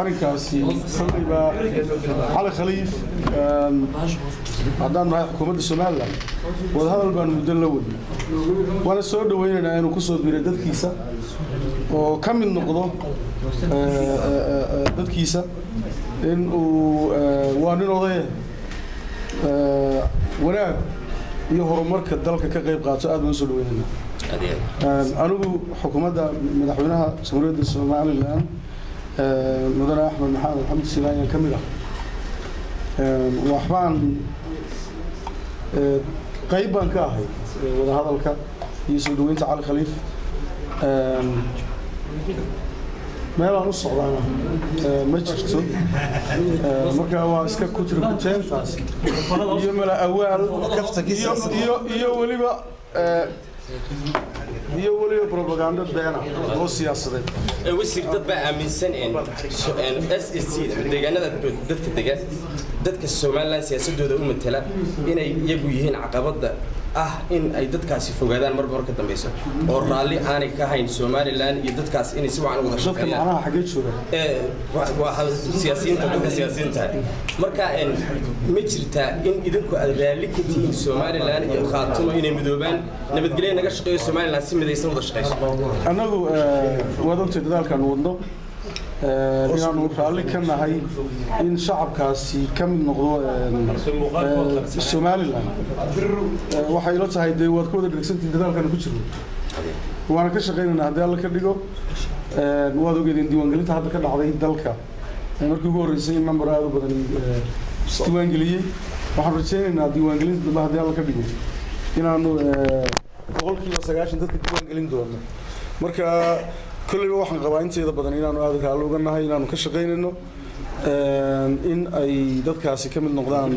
arrinkaasi saldhiba cali khaliif haddaan nahay xukuumadda somalilan wadahadal baan muddo la wadnay waana soo dhawaynaynaa inuu ku soo biiray dadkiisa oo ka mid noqdo dadkiisa in uu waa nin odaya wanaag iyo horumarka dalka ka qayb qaato aad baan u soo dhawaynaynaa anigu xukuumadda madaxweynaha jamhuuriyadda somalilan mudane axmed maxamed maxamed silaayaan ka mid ah waxbaan qayb baan ka ahay wadahadalka iyo soo dhaweynta cali khaliif meelaan u socdaana ma jirto marka waa iska kutirkuteentaas iyo mala awaal iyo weliba iyo weliba propaganda beena. Oo siyaasadeed wasiir dad baa aaminsan s s c deegaanada dadka dega dadka somalilan siyaasadooda u matala inay iyagu yihiin caqabada ah in ay dadkaasi fogaadaan marba mar ka dambeyso oo raalli aanay ka hayn somalilan iyo dadkaas inay si wacan wada dadka shaqeeyaan macnaha xaggee jooga? Waa siyaasiyiinta dadka siyaasiyiinta. Marka ma jirtaa in idinku aad raalli ka tihiin somalilan iyo khaatumo inay midoobaan nabadgelyo naga shaqeeyo somalilan si midaysan wada shaqeyso. Annagu waad ogtay dadaalkaan wadno inaanu raalli ka nahay in shacabkaasi ka mid noqdo somalilan waxay ila tahay dee waad ka wada dhegsantihin dadaalkaanu ku jirno waana ka shaqaynaynaa haddii alla ka dhigo. Waad ogeedeen diiwaangelinta hadda ka dhacday dalka. Markii ugu horreysay in number aada u badan isdiiwaangeliyey waxaan rajaynaynaa diiwaangelinta dambe haddii alla ka dhigo. Inaanu boqolkiiba sagaashan dadka diiwaangelin doono. Marka kolleyba waxaan qabaa inteeda badan inaanu aada raalli uga nahay inaanu ka shaqaynayno in ay dadkaasi ka mid noqdaan